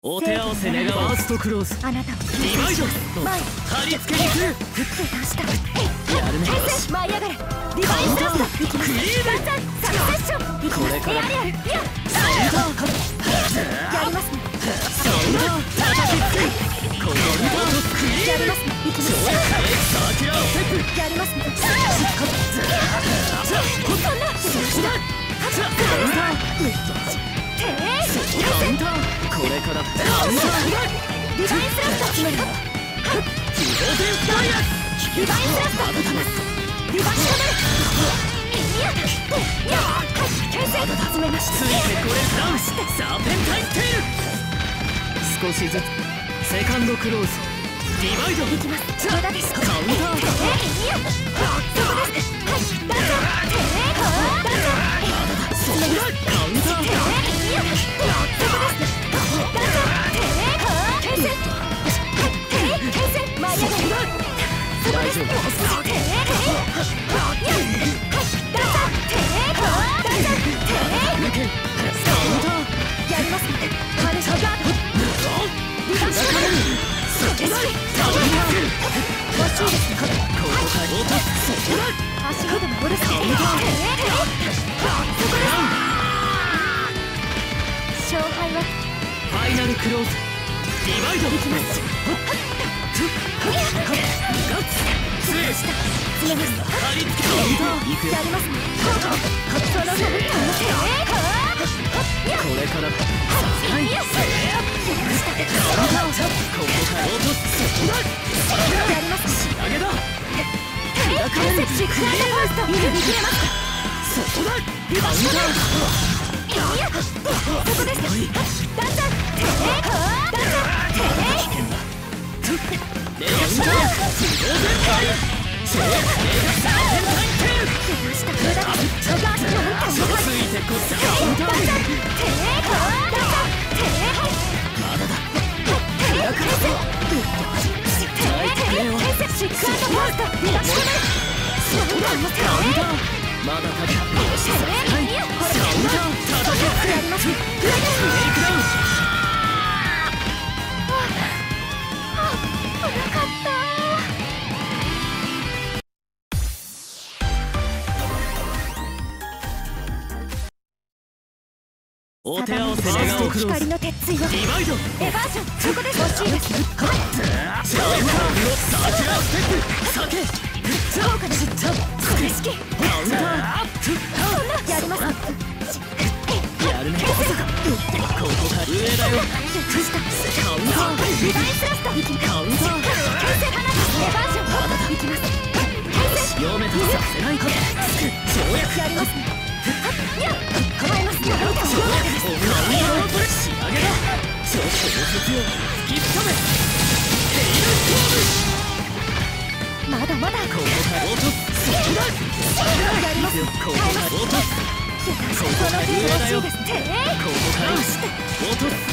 お手合わせ願う。ファーストクローズあなたをリバイド前貼り付けに来る振って出したやるね平成舞い上がれリバインスラストいきますダンサンサクセッションこれからエアリアルいやサウンドやりますねサウンド叩きつけこの音クリームやりますねいきますサーキュラーステップやりますねそんなサウンドてーカウンターこからダウンしてサーペンタインテール少しずつセカンドクローズディバイドカウンターそこですはいダンサーてーはーダンサーそこだカウンターてーいやそこですダンサーてーはー形成はいてー形成舞い上がれそこです大丈夫てーてーいやはいダンサーてーはーダンサーてー抜けカウンターやりますねマネージャーガードリバインスラストそこだカウンター欲しいですねここから落とすそこだ足ほども下ァイナルクローズ。ディバイドいきます。これから。から。ます。仕上げだ解説シックスファースト見切れますそこだした無駄ですガースの運つ転いてこそカウンターダンサーてーダンサーてーまだだてー解説てー解説シックスファーストリバウンドそこだカウンターまだ高くさせないけクダウンった。お手合わせ願う。クローズ光の鉄ディバイドエバージョン。そこで。す欲しいです。カウンターのサーキュラーステップ。避け効果ですこれ式カウンターやりますやるねここから。上だよ出したカウンターリバイスラストカウンター形成花火エバージョンいきます形成両目とさせないか跳躍やりますねいや構えます跳躍カウンターこれ仕上げだ超高速を吹き飛べヘイルストームまだまだここから落とすそこだやりますここから落とすその程度欲しいですここから落とす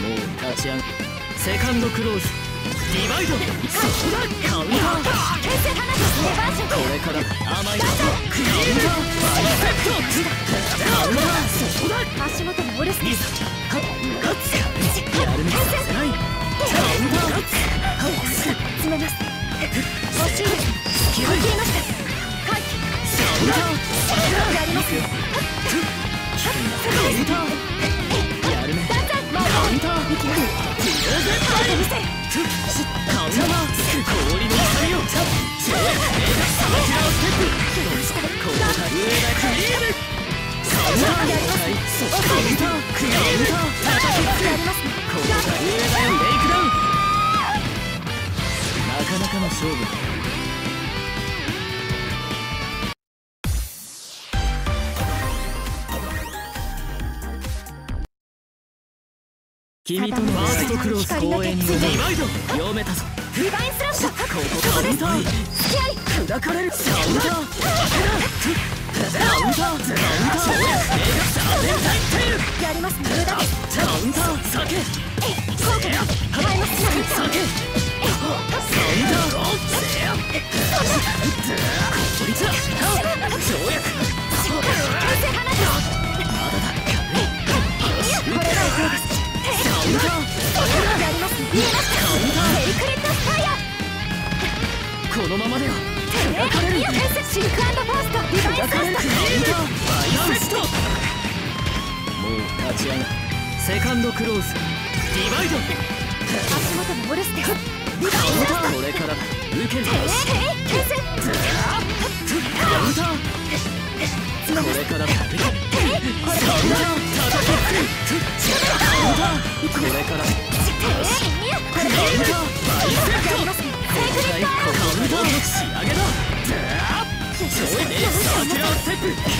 もう立ち上がセカンドクローズディバイドそこだカウンター形成花火エバージョンこれから甘いだクリームバイセクトカウンターそこだ足元のオルスリサハッガッツやるにさせないカウンターハッ詰めますしいですスキル消えました回避カウンターやりますよやるね。ダンサーマカウンターいきます自動全あと見せカウンター氷の光を超レガサーキラステップここが上だクリームカウンターカウンタークリーム叩きつけここが上だ勝負。君とのファーストクローズ公園にディバイド読めたぞリバインスラッシュここカウンター付き合い砕かれるカウンターカウンターカウンター超レガサーテンタインテールやります無駄ですカウンター避け効果が構えますね避けサインもう立ち上がセカンドクローズ。ディバイド。足元のモルステリバイスカウンタファーストーこれから受けるええ転生カウンターこれからカウンター叩きカウンターこれからカウンターバイセットカウンターの仕上げだ超エネサーキュラーステップ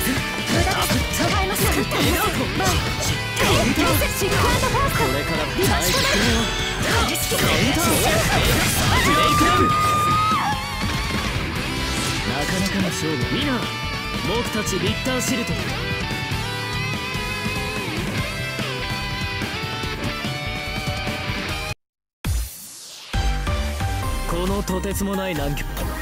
す無駄です使います前転生シルクファーストこのとてつもない難局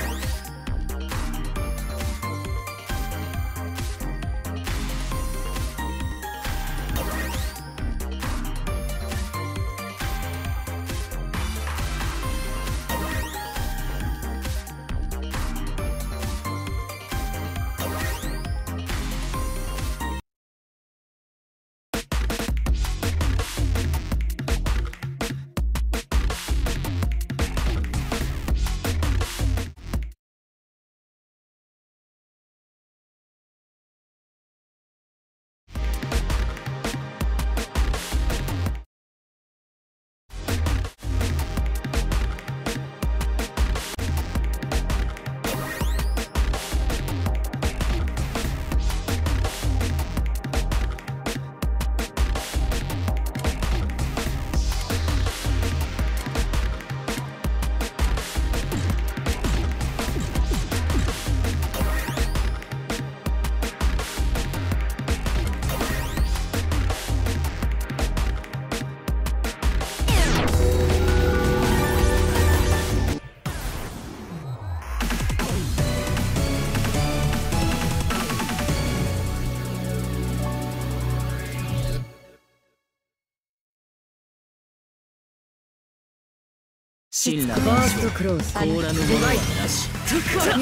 真羅ファーストクローズ凍らぬものはなし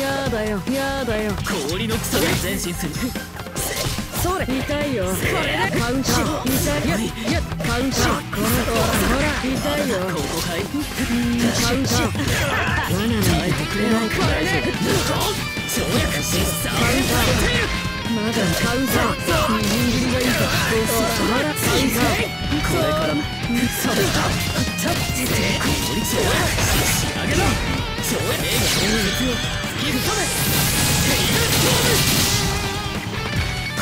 やだよ。やだよ。氷の草で前進するそれ痛いよ。カウンター痛いよ。いやカウンターこのほら痛いよ。ここかいカウンター罠なん耐えてくれないか大丈夫跳躍しさまだカウンターみじん切りがいいぞほらカウンターこれからもそれだ超エネー現実を突き止めヘイルストー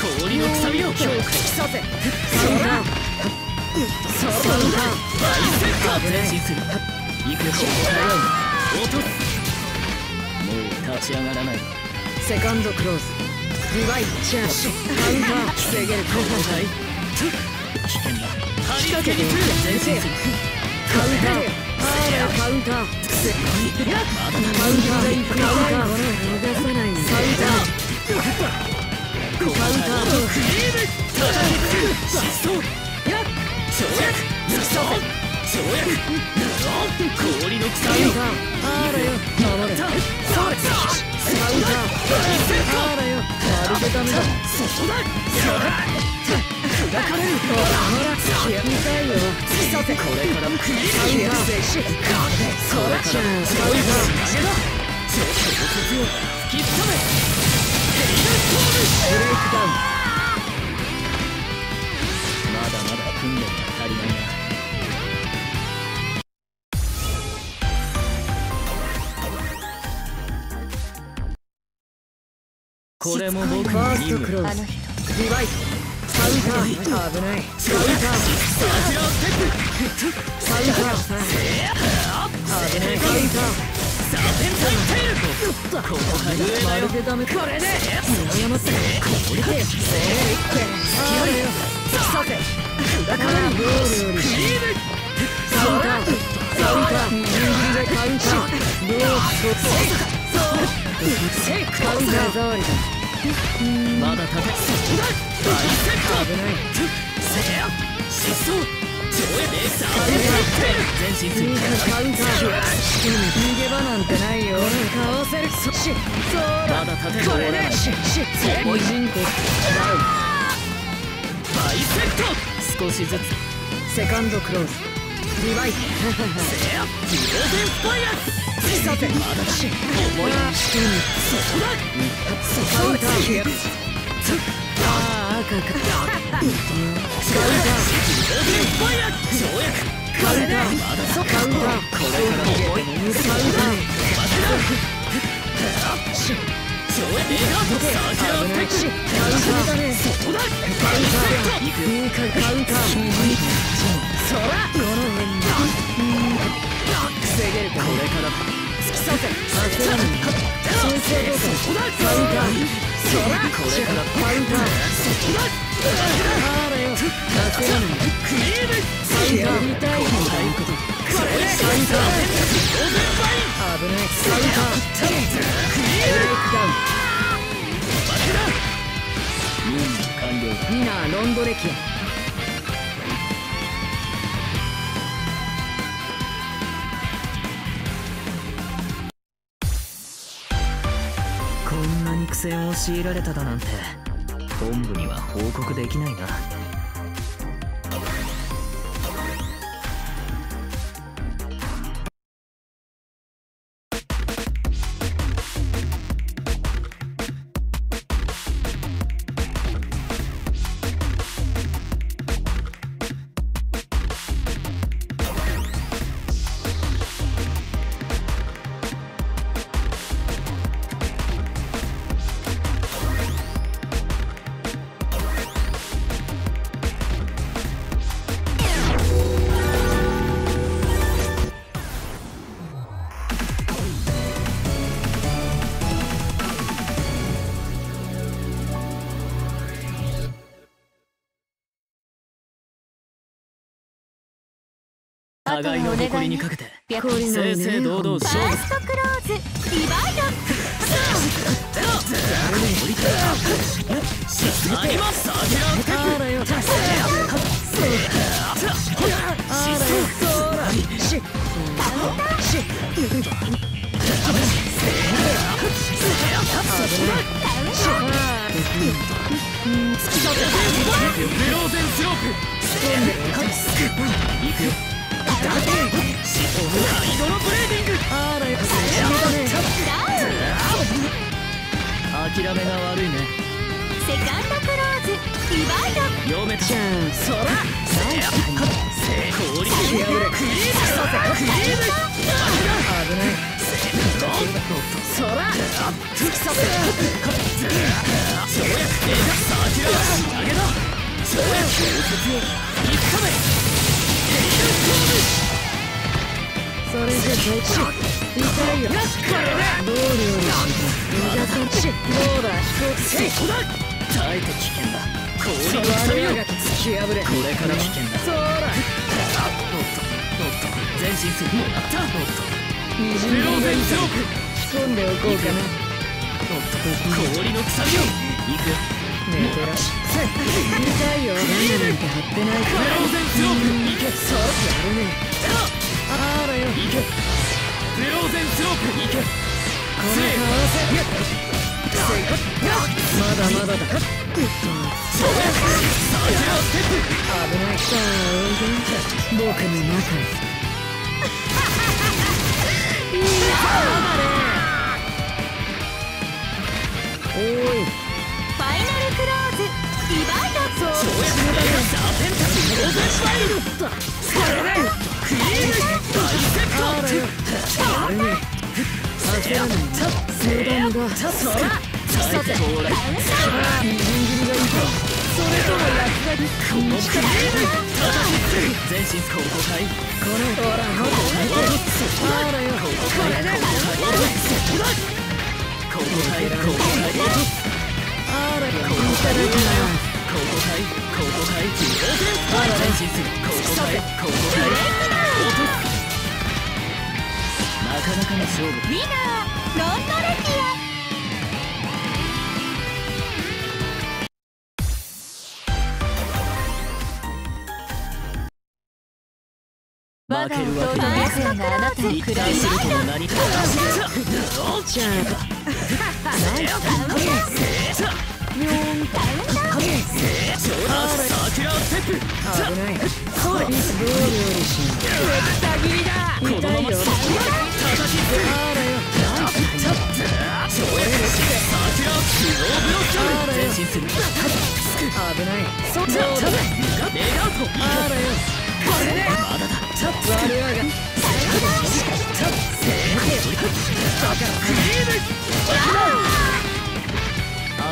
ム氷のくさびを強化させカウンターカウンターバイセッター前進する行く方向落とすもう立ち上がらな。いセカンドクローズリバイチャージカウンター防げるここかい危険だ張り付けにする前進するカウンターカウンター。カウンター。カウンター。逃さないカウンター。カウンター。クリー。ム叩きつく疾走跳躍突き刺せ跳躍氷の草よカウンター。あらよ守れそれカウンター。あらよまるでダメだそこだ砕かれるほら痛いよ突き刺せこれもクリームカウンターそれからじゃあカウン投げだ超強骨を突き止めヘイルストームブレイクダウンまだまだ訓練が足りないなこれも僕の任務。トクローズリバイカウンター危ないカウンターまだ立てそこだ大セット危ないせや疾走上映レーサー前進するいいかカウンター逃げ場なんてないよかわせるそしまだ立てこれで重い人口ダウ大セット少しずつセカンドクローズリバイせや自動電スパイアさてまだし重いしにそこだカウンターああ赤かカウンター自動電スパイア跳躍カウンターカウンターこれから重いカウンターし上映レーダーサーキュラーテップしカウンターそこだカウンターカウンターそらこの辺に防げるかこれから突き刺せ焦らない先制動作カウンターターーター痛いこういうことこれでカウンターターブレイクダウン完了ミナーロンドレキア戦を強いられただなんて。本部には報告できないな。互いの誇りにかけて正々堂々フ勝負。ァーストクローズリバイドくよ諦めが悪いね。セカンドクローズ。リバイド読めたじゃんそら氷クリ。ームクリ。ーム危ないそら突き刺せ跳躍サーキラー仕上げだ跳躍を一かめそれじゃどっち痛いよどう料理したじゃそっちどうだ？飛行機そこだ？耐えて危険だ？氷その臭みをらが突き破れこれから危険だ？そらおっとおっと前進するもらったおっとみじんでおこうかな氷の臭みを行く寝てらしゃい痛いよ何なんて張ってないかベらローゼンスロープ行けそうやるねあらよ行けベローゼンスロープ行けこの合わせまだまだだ。跳躍サーキュラーステップ危ないさあおいで僕の中へいいぞおいペンタ自動電スパイルクリーム大セットあらよあれね焦らない無駄無駄そら耐えて到来あみじん切りがいいかそれとも落書きここのほらほらあらよここだ。後攻会後攻会あらよいただ。きます後攻会後攻会自動電スパイル前進する後攻会後攻会落とすかなかの勝負ウィナーロンドレピア負けるわけファだ。ーストクローズ立体するとも何かじゃあ桜をステップ危なたぎりだ。このまま痛いよ叩きつけるあらよ桜をスローブロック前進する危ないそゴールレイアウトあらよこれでまだ。だ。ちょっと悪やが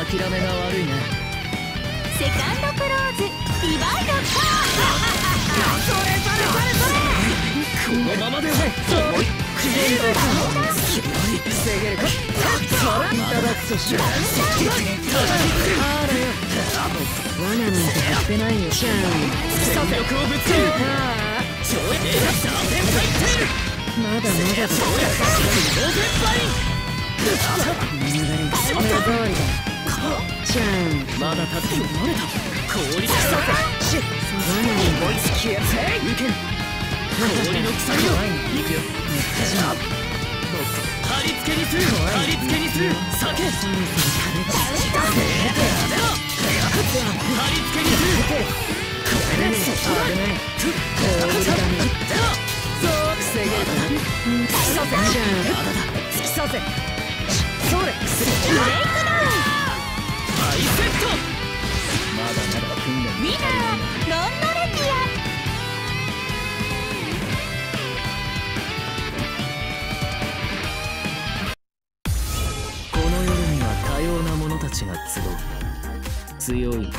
諦めが悪いな。セカンドクローズディバイドこのままでは防げるかそらい。ただくとしようあらよ罠なんてない。よじゃ全力をぶつけるああ超エラサーペンタイテールまだまだだまだ立つよ慣れた氷でさシュッ罠に追いつきやすい受け氷の鎖を行くよ貼り付けにする貼り付けにする避け貼り付けにするこれでそこだ。危ないそう防げるかなじゃあ突き刺せそれハイセット。まだまだ訓練。ウィナーロンドレピアこの夜には多様な者たちが集う。強い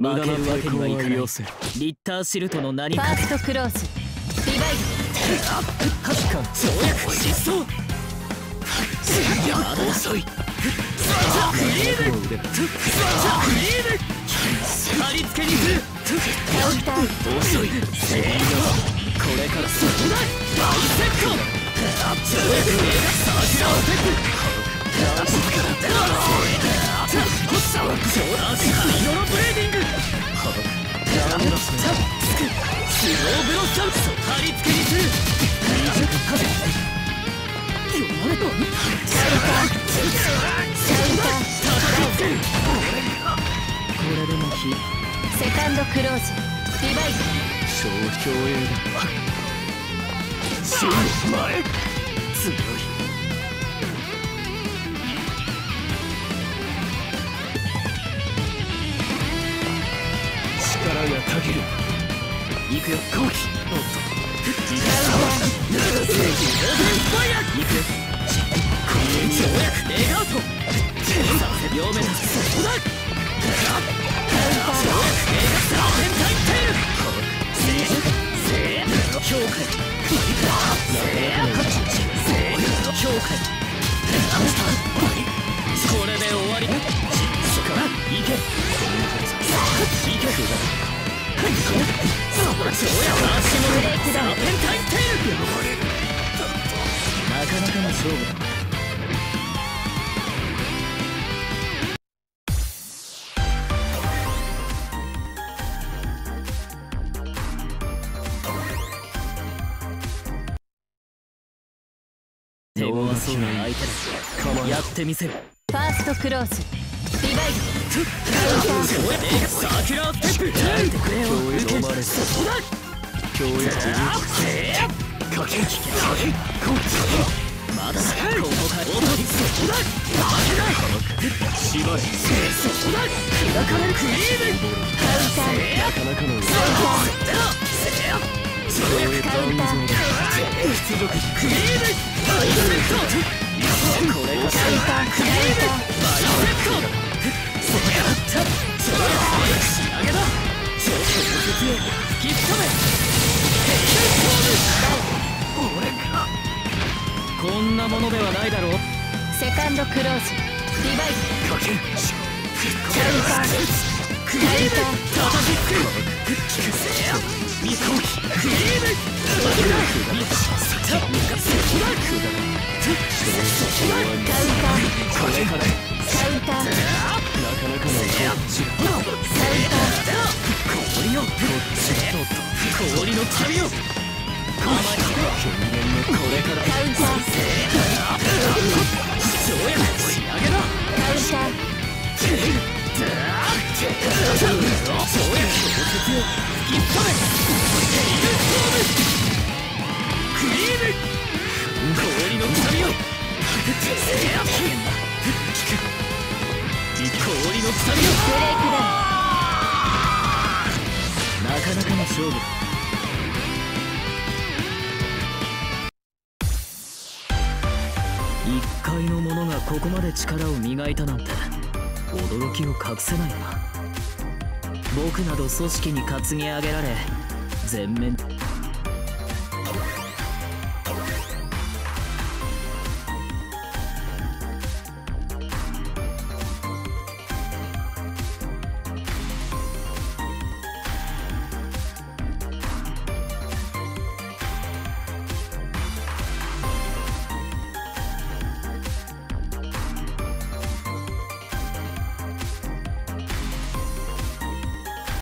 負けるわけにはいかない。リッターシルトの名にファーストクローズディバイ発艦跳躍失踪まだ遅いフリーブフリーブ貼り付けにする。ドカウンター遅い制御これからそこだ大セット跳躍映画桜をステップ超灰色のブレーディングスローブロッサウス貼り付けにする。読まれた叩きつける。これでも非セカンドクローズデバイド超強鋭だ。真の前強い力がたける。行くよ後期おっと時間は正義ファイヤー行くよ。跳躍レイアウト両目だそこだ跳躍映画サーペンタインテールせー評価評価これで終わりから行け行けそうだ。跳躍足のブレイクダウンサーペンタインテールこんなものではないだろう。セカンドクローズ。リバイ。ークリーム叩きつけ聞くせや見込みクリーム氷の旅よ甘い人間のこれから。カウンター跳躍仕上げだカウンター跳躍小説を吹き飛べクリーム氷の旅よ氷の鎖よブレイクダウンなかなかの勝負だ一階の者がここまで力を磨いたなんて驚きを隠せないな。僕など組織に担ぎ上げられ全面